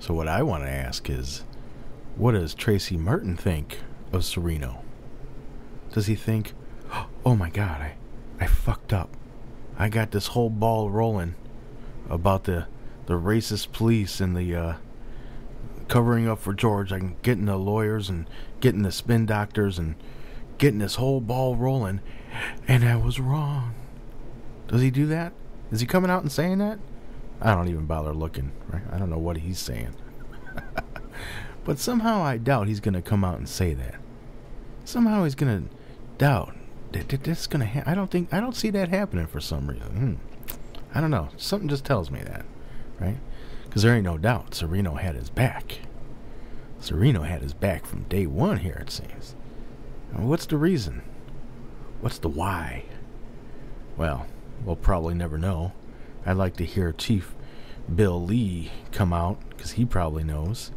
So what I want to ask is, what does Tracy Martin think of Serino? Does he think, oh my God, I, I fucked up. I got this whole ball rolling about the the racist police and the uh, covering up for George. I'm getting the lawyers and getting the spin doctors and getting this whole ball rolling, and I was wrong. Does he do that? Is he coming out and saying that? I don't even bother looking. Right? I don't know what he's saying. but somehow I doubt he's going to come out and say that. Somehow he's going to doubt that this going to. I don't think. I don't see that happening for some reason. Hmm. I don't know. Something just tells me that, right? Because there ain't no doubt Serino had his back. Serino had his back from day one here, it seems. what's the reason? What's the why? Well, we'll probably never know. I'd like to hear Chief Bill Lee come out because he probably knows.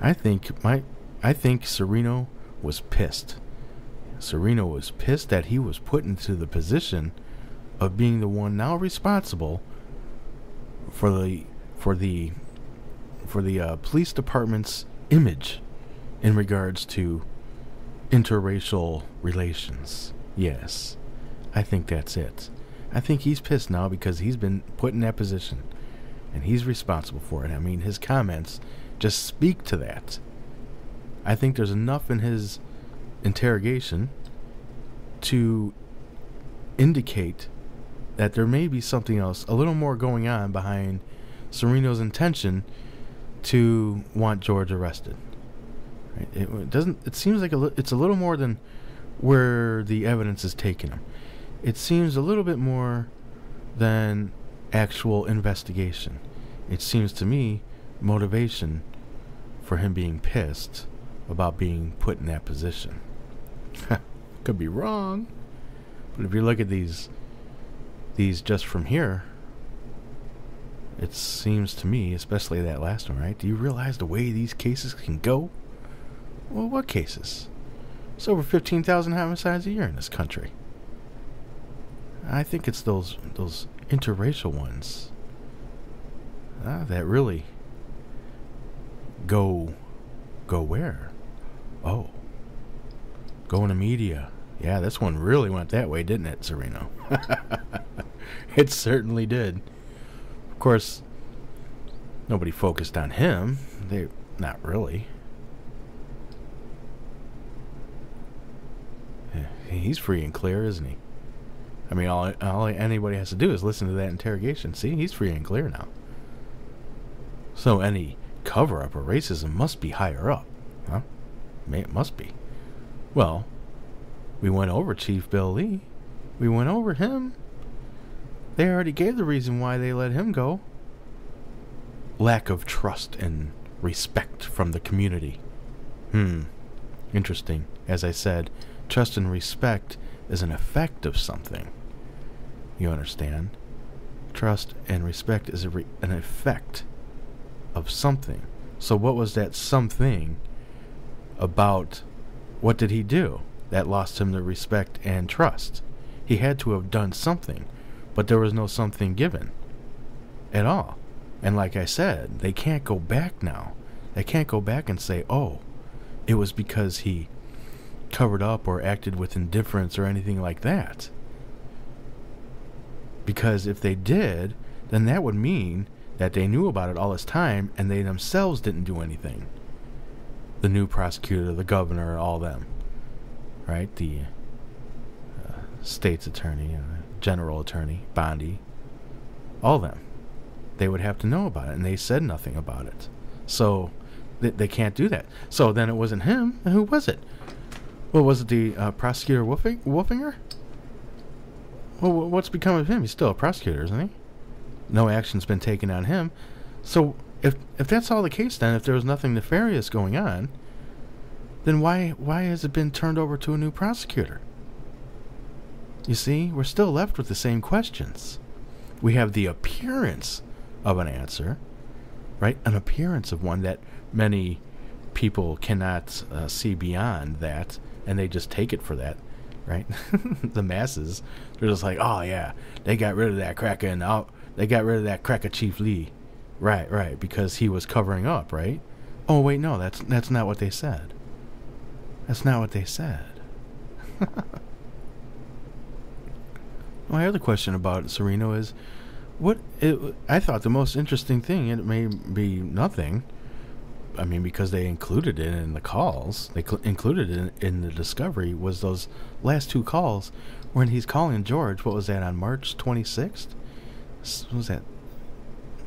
I think my, I think Serino was pissed. Serino was pissed that he was put into the position of being the one now responsible for the for the for the uh, police department's image in regards to interracial relations. Yes, I think that's it. I think he's pissed now because he's been put in that position and he's responsible for it. I mean, his comments just speak to that. I think there's enough in his interrogation to indicate that there may be something else, a little more going on behind Serino's intention to want George arrested. Right? It, doesn't. It seems like a it's a little more than where the evidence is taking him. It seems a little bit more than actual investigation. It seems to me motivation for him being pissed about being put in that position. Could be wrong, but if you look at these these just from here, it seems to me, especially that last one, right? Do you realize the way these cases can go? Well, what cases? It's over 15,000 homicides a year in this country. I think it's those those interracial ones ah, that really go go where? Oh, go in the media. Yeah, this one really went that way, didn't it, Serino? it certainly did. Of course, nobody focused on him. They not really. He's free and clear, isn't he? I mean, all, all anybody has to do is listen to that interrogation. See, he's free and clear now. So any cover up or racism must be higher up, huh? It must be. Well, we went over Chief Bill Lee. We went over him. They already gave the reason why they let him go. Lack of trust and respect from the community. Hmm. Interesting. As I said, trust and respect is an effect of something. You understand? Trust and respect is re- an effect of something. So, what was that something about? What did he do that lost him the respect and trust? He had to have done something but there was no something given at all. And like I said, they can't go back now. They can't go back and say, oh, it was because he covered up or acted with indifference or anything like that. Because if they did, then that would mean that they knew about it all this time and they themselves didn't do anything. The new prosecutor, the governor, all them. Right? The uh, state's attorney, uh, general attorney, Bondi, all them. They would have to know about it, and they said nothing about it. So they, they can't do that. So then it wasn't him. Who was it? Well, was it the uh, prosecutor Wolfing, Wolfinger? Well, what's become of him? He's still a prosecutor, isn't he? No action's been taken on him. So if if that's all the case, then if there was nothing nefarious going on, then why why has it been turned over to a new prosecutor? You see, we're still left with the same questions. We have the appearance of an answer, right? An appearance of one that many people cannot uh, see beyond that, and they just take it for that, right? the masses, they're just like, oh yeah, they got rid of that cracker, and oh, they got rid of that cracker Chief Lee. Right, right, because he was covering up, right? Oh wait, no, that's that's not what they said. That's not what they said. My other question about Serino is, what it, I thought the most interesting thing, and it may be nothing. I mean, because they included it in the calls, they cl- included it in, in the discovery, was those last two calls when he's calling George. What was that on March 26th? What was that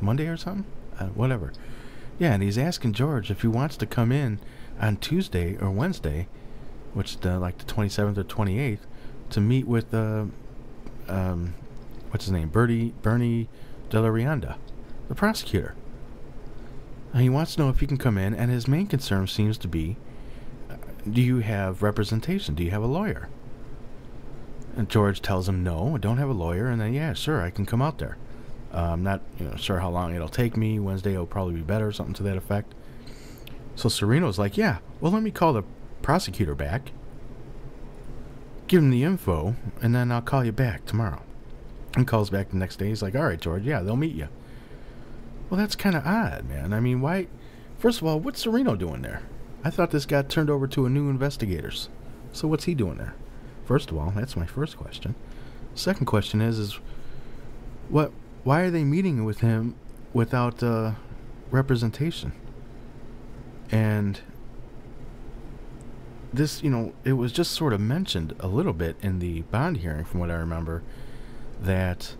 Monday or something? Uh, whatever. Yeah, and he's asking George if he wants to come in on Tuesday or Wednesday, which the like the 27th or 28th, to meet with uh, um, what's his name, Bertie Bernie de la Rionda, the prosecutor. He wants to know if he can come in, and his main concern seems to be, uh, do you have representation? Do you have a lawyer? And George tells him, no, I don't have a lawyer. And then, yeah, sure, I can come out there. Uh, I'm not you know, sure how long it'll take me. Wednesday will probably be better, something to that effect. So Serino's like, yeah, well, let me call the prosecutor back, give him the info, and then I'll call you back tomorrow. And calls back the next day. He's like, all right, George, yeah, they'll meet you. Well, that's kind of odd, man. I mean, why? First of all, what's Serino doing there? I thought this got turned over to a new investigators. So what's he doing there? First of all, that's my first question. Second question is, is what why are they meeting with him without uh, representation? And this, you know, it was just sort of mentioned a little bit in the bond hearing, from what I remember, that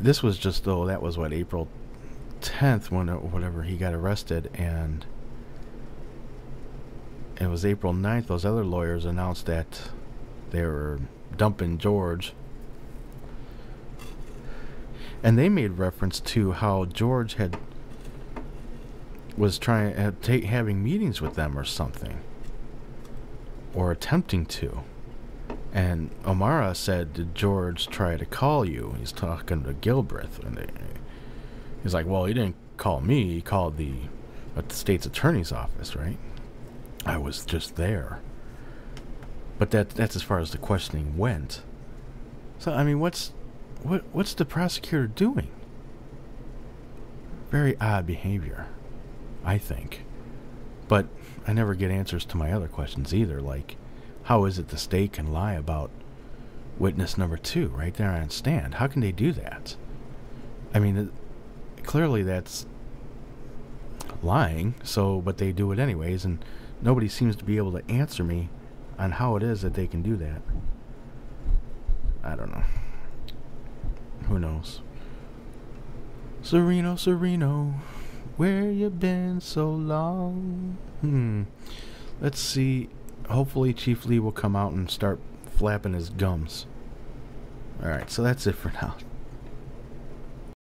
this was just though that was what April 10th when whatever he got arrested and it was April 9th those other lawyers announced that they were dumping George and they made reference to how George had was trying uh, take, having meetings with them or something, or attempting to. And O'Mara said, "Did George try to call you?" He's talking to Gilbreath, and they, he's like, "Well, he didn't call me. He called the, uh, the state's attorney's office, right? I was just there." But that that's as far as the questioning went. So I mean, what's what what's the prosecutor doing? Very odd behavior, I think. But I never get answers to my other questions either, like how is it the state can lie about witness number two right there on stand? How can they do that? I mean, clearly that's lying, so, but they do it anyways, and nobody seems to be able to answer me on how it is that they can do that. I don't know. Who knows? Serino, Serino, where you been so long? Hmm. Let's see. Hopefully, Chief Lee will come out and start flapping his gums. Alright, so that's it for now.